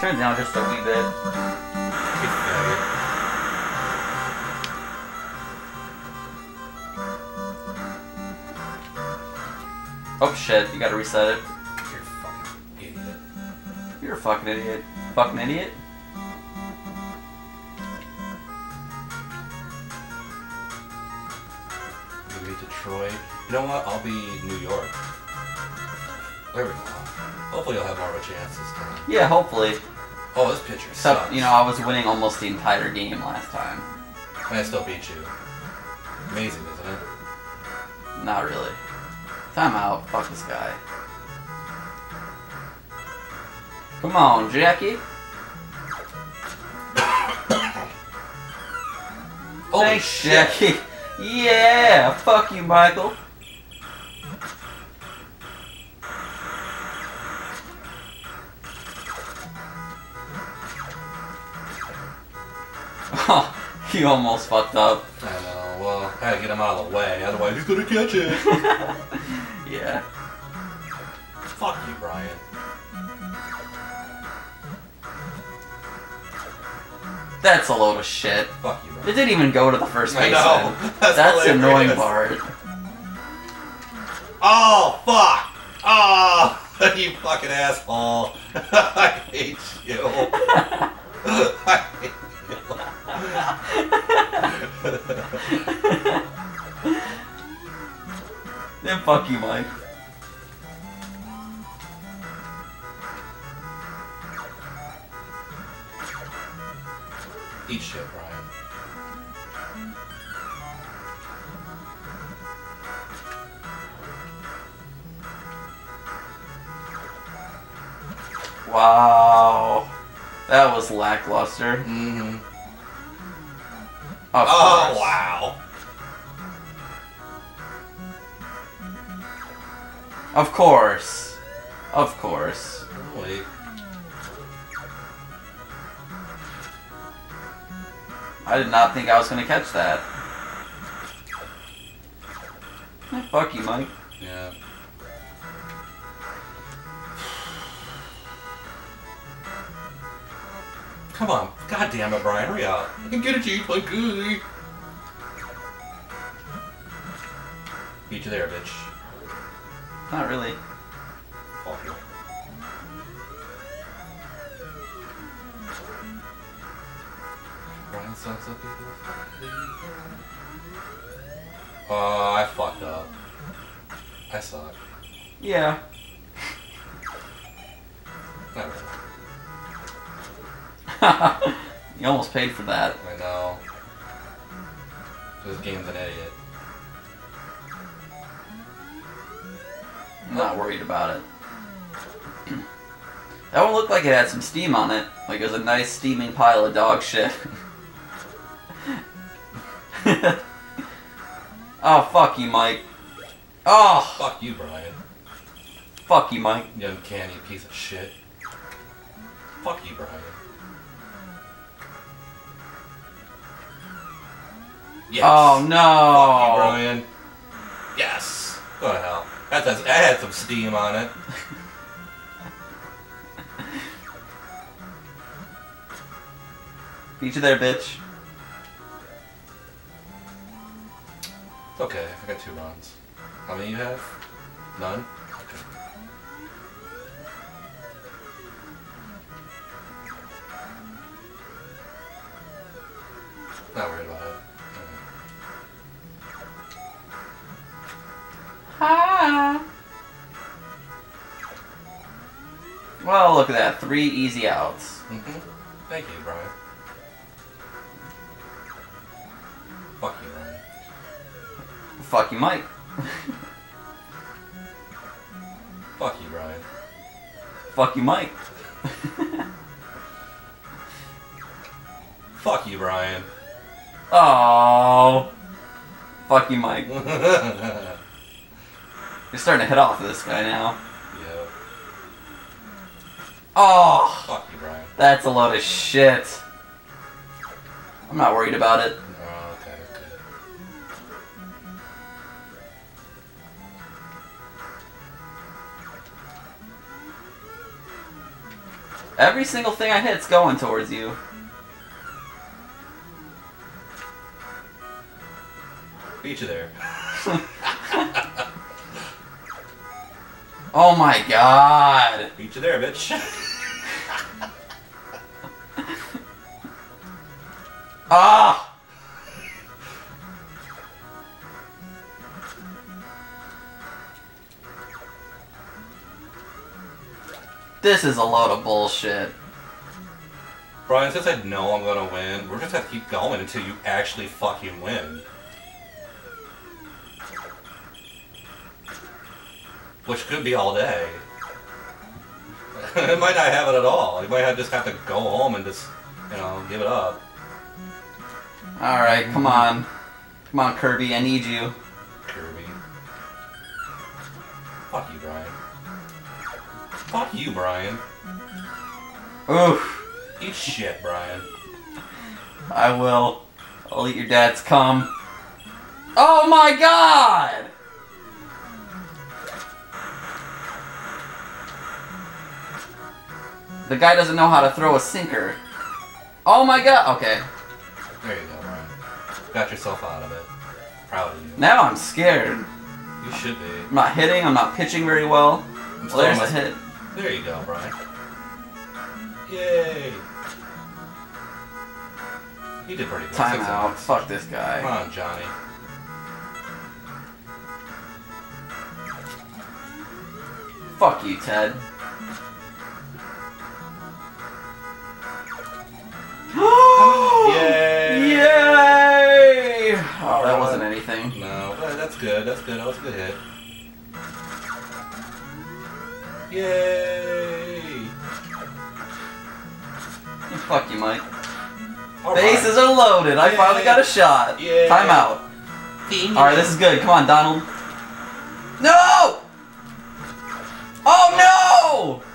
Turn down just a wee bit. Oh shit, you gotta reset it. You're a fucking idiot. You're a fucking idiot. Fucking idiot. Maybe Detroit. You know what? I'll be New York. There we go. Hopefully you'll have more of a chance this time. Yeah, hopefully. Oh, this pitcher Except, sucks. you know, I was winning almost the entire game last time. And I still beat you. Amazing, isn't it? Not really. Time out. Fuck this guy. Come on, Jackie. Holy Thanks, shit. Jackie. Yeah, fuck you, Michael. you almost fucked up. I know. Well, I to get him out of the way. Otherwise, he's gonna catch it. yeah. Fuck you, Brian. That's a load of shit. Fuck you, It didn't even go to the first I baseman. know. That's, That's the annoying part. Oh, fuck! Oh, you fucking asshole. I hate you. I hate Then fuck you, Mike. Eat shit, Brian. Wow. That was lackluster. Mm-hmm. Of Oh, course. wow. Of course. Of course. Wait. I did not think I was going to catch that. Eh, fuck you, Mike. Yeah. Come on. God damn it, Brian. Hurry up. I can get it to you like good. Beat you there, bitch. Not really. Fuck you. Brian sucks at people. Oh, I fucked up. I suck. Yeah. you almost paid for that. I know. This game's an idiot. I'm not worried about it. that one looked like it had some steam on it. Like it was a nice steaming pile of dog shit. oh, fuck you, Mike. Oh, Fuck you, Brian. fuck you, Mike. You uncanny piece of shit. Fuck you, Brian. Yes. Oh, Fuck you, no. Brian. Yes. Go to hell. That, has, that had some steam on it. Beat you there, bitch. It's okay. I got two runs. How many you have? None? Three easy outs. Mm-hmm. Thank you, Brian. Fuck you, Brian. Fuck you, Mike. Fuck you, Brian. Fuck you, Mike. Fuck you, Brian. Oh. Fuck you, Mike. You're starting to hit off of this guy now. Oh, Fuck you, Brian. that's a load of shit. I'm not worried about it. Oh, okay, okay. Every single thing I hit's going towards you. Beat you there. Oh my god. Beat you there, bitch. Ah! This is a load of bullshit. Brian, since I know I'm gonna win, we're just gonna keep going until you actually fucking win. Which could be all day. it might not have it at all. You might have just have to go home and just, you know, give it up. Alright, come on. Come on, Kirby, I need you. Kirby. Fuck you, Brian. Fuck you, Brian. Oof. Eat shit, Brian. I will. I'll eat your dad's cum. Oh my god! The guy doesn't know how to throw a sinker. Oh my god! Okay. There you go. Got yourself out of it. Proud of you. Now I'm scared. You should be. I'm not hitting, I'm not pitching very well. I'm Well, there's a still- hit. There you go, Brian. Yay! You did pretty good. Six Timeout. innings. Fuck this guy. Come on, Johnny. Fuck you, Ted. that's good. That's good. That was a good hit. Yay! Fuck you, Mike. All Bases are loaded. I finally got a shot. Yeah. Timeout. Alright, this is good. Come on, Donald. No! Oh no!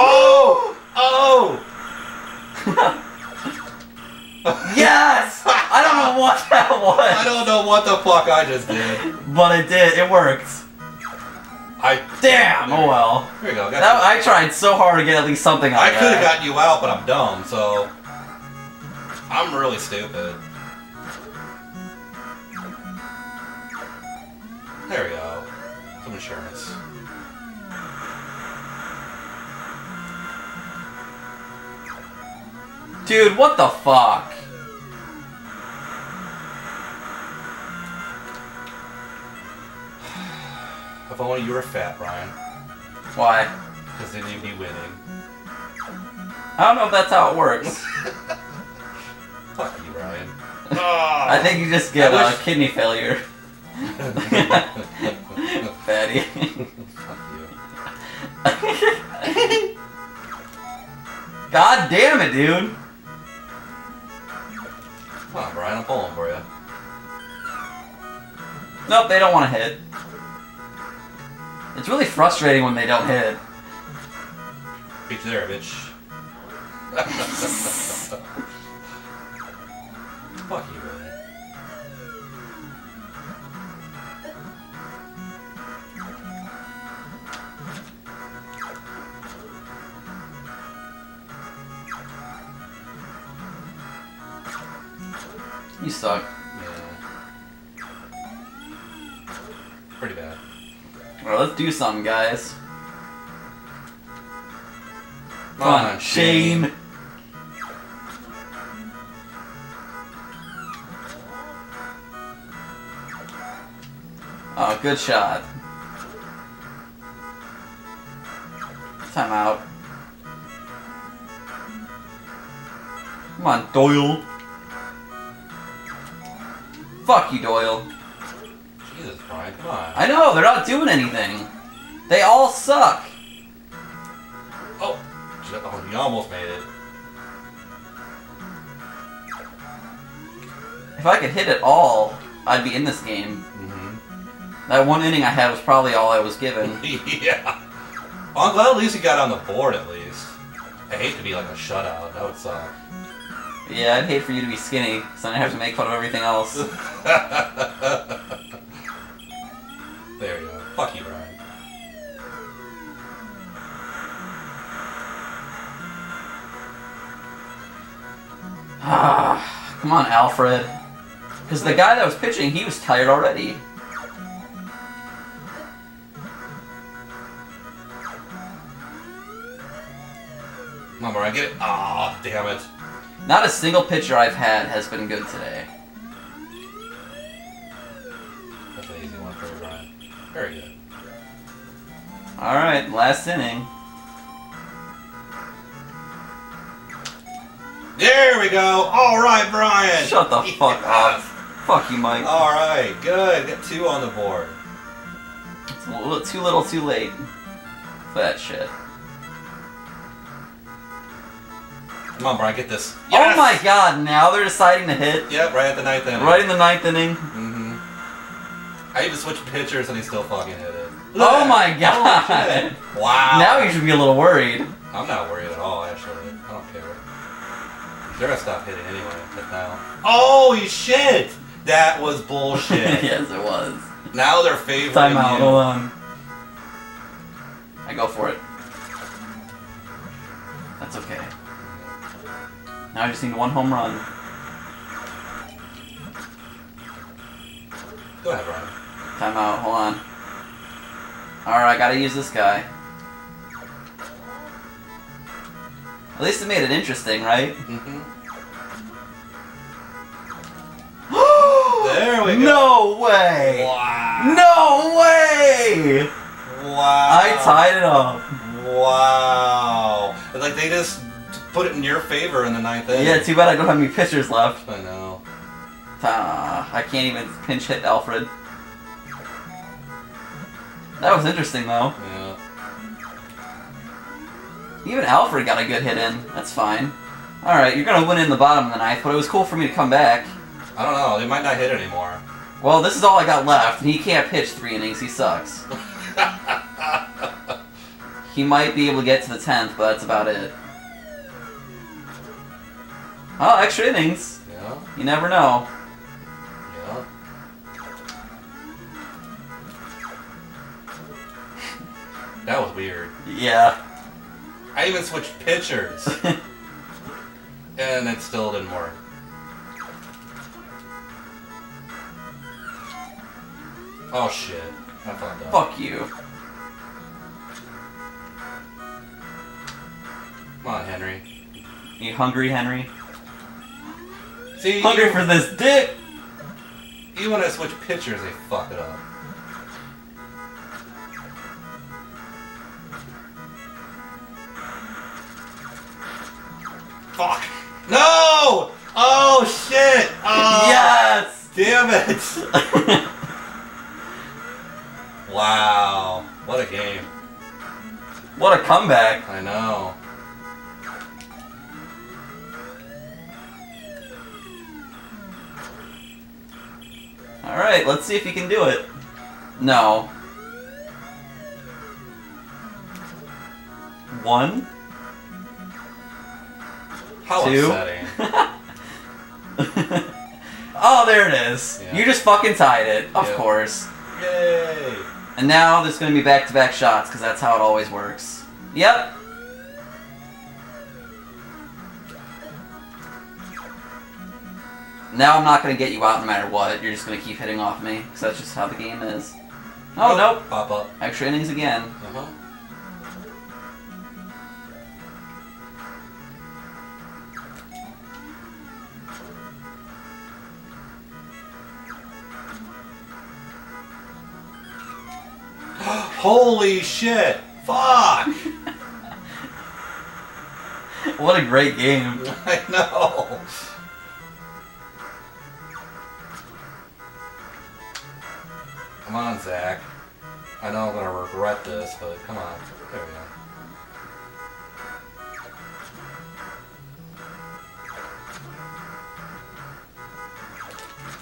Oh! Oh! Yes! I don't know what that was. I don't know what the fuck I just did. But it did. It worked. I Damn. Oh well. here you go. That. I tried so hard to get at least something out of it. I could have gotten you out, but I'm dumb, so I'm really stupid. There we go. Some insurance. Dude, what the fuck? If only you were fat, Brian, Why? because then you'd be winning. I don't know if that's how it works. Fuck you, Brian. I think you just get I uh, kidney failure. Fatty. Fuck you. God damn it, dude. Come on, Brian. I'm pulling for you. Nope, they don't want to hit. It's really frustrating when they don't hit. Beat you there, bitch. do something, guys. Come on, Shane. Oh, good shot. Time out. Come on, Doyle. Fuck you, Doyle. Come on. I know, they're not doing anything. They all suck. Oh, oh, you almost made it. If I could hit it all, I'd be in this game. Mm-hmm. That one inning I had was probably all I was given. yeah. Well, I'm glad at least you got on the board at least. I hate to be like a shutout. That would suck. Yeah, I'd hate for you to be skinny, so I have to make fun of everything else. Fuck you, Brian. Ah, come on, Alfred. Because the guy that was pitching, he was tired already. Come on, Brian, get it. Aw, damn it. Not a single pitcher I've had has been good today. That's an easy one for Brian. Very good. Alright, last inning. There we go. All right, Brian. Shut the fuck up. Fuck you, Mike. All right, good. Got two on the board. It's a little, too little, too late. For that shit. Come on, Brian, get this. Oh my god, now they're deciding to hit? Yep, right at the ninth inning. Right in the ninth inning? Mm-hmm. I even switched pitchers and he still fucking hit it. Look Oh my oh, god! Holy. Wow. Now you should be a little worried. I'm not worried at all, actually. I don't care. They're gonna stop hitting anyway, but now. Oh, Holy shit! That was bullshit. yes, it was. Now they're favoring Timeout, you. hold on. I go for it. That's okay. Now I just need one home run. Go ahead, Ryan. Time out, hold on. Alright, I gotta use this guy. At least it made it interesting, right? Mm-hmm. There we go. No way! Wow. No way! Wow. I tied it up. Wow. It's like they just put it in your favor in the ninth inning. Yeah, too bad I don't have any pitchers left. I know. Ah, I can't even pinch hit Alfred. That was interesting though. Yeah. Even Alfred got a good hit in. That's fine. Alright, you're gonna win in the bottom of the ninth, but it was cool for me to come back. I don't know. They might not hit anymore. Well, this is all I got left, and he can't pitch three innings. He sucks. He might be able to get to the tenth, but that's about it. Oh, extra innings. Yeah. You never know. That was weird. Yeah. I even switched pitchers, and it still didn't work. Oh shit! I fucked up. Fuck you. Come on, Henry. You hungry, Henry? See, Hungry even, for this dick? even when I switch pitchers, they fuck it up. Fuck! No! Oh shit! Oh, Yes! Damn it! wow! What a game! what a comeback. I know. Alright, let's see if you can do it. No. One? How Two? upsetting. oh, there it is. Yeah. You just fucking tied it, of Yeah. course. Yay! And now there's gonna be back-to-back shots, because that's how it always works. Yep. Now I'm not gonna get you out no matter what. You're just gonna keep hitting off me, because that's just how the game is. Oh, nope. Pop up. Extra innings again. Uh-huh. Holy shit! Fuck! What a great game. I know. Come on, Zach. I know I'm gonna regret this, but come on. There we go.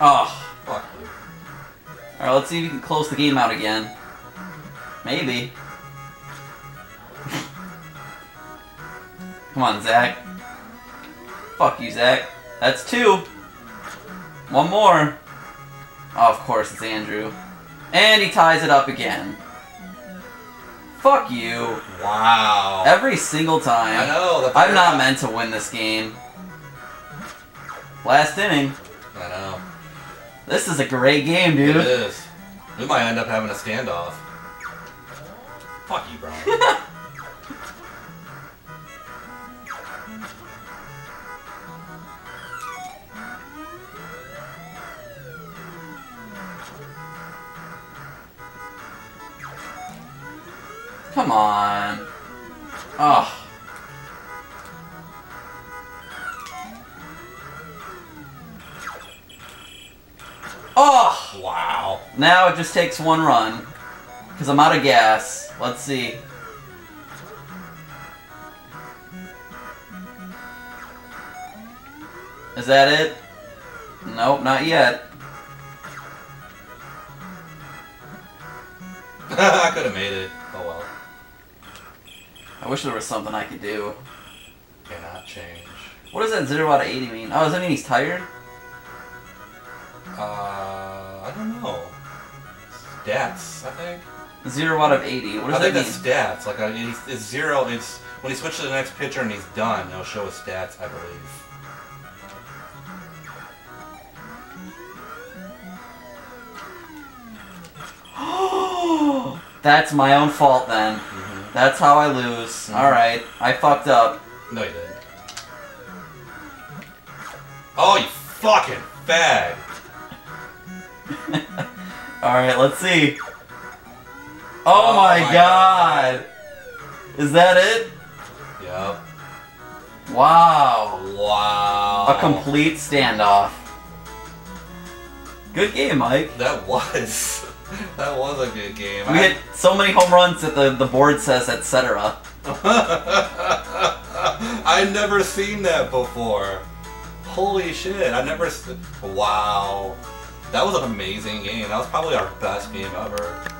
Oh. Fuck you. Alright, let's see if we can close the game out again. Maybe. Come on, Zach. Fuck you, Zach. That's two. One more. Oh, of course, it's Andrew. And he ties it up again. Fuck you. Wow. Every single time. I know. I'm not meant to win this game. Last inning. I know. This is a great game, dude. is. We might end up having a standoff. Fuck you, bro. Come on. Oh. Oh! wow. Now it just takes one run. Because I'm out of gas. Let's see. Is that it? Nope, not yet. I could have made it. Oh well. I wish there was something I could do. Cannot change. What does that 0 out of 80 mean? Oh, does that mean he's tired? Uh, I don't know. Stats, I think. 0 out of 80. What does I think that that's mean? stats. Like, uh, it's, it's zero. It's when he switches to the next pitcher and he's done. It'll show his stats, I believe. That's my own fault then. Mhm. That's how I lose. Mhm. Alright, I fucked up. No, you didn't. Oh, you fucking fag! Alright, let's see. Oh, Oh my, my god. Is that it? Yep. Wow. Wow. A complete standoff. Good game, Mike. That was. That was a good game. We hit so many home runs that the, the board says etc. I've never seen that before. Holy shit! I never. Wow. That was an amazing game. That was probably our best game ever.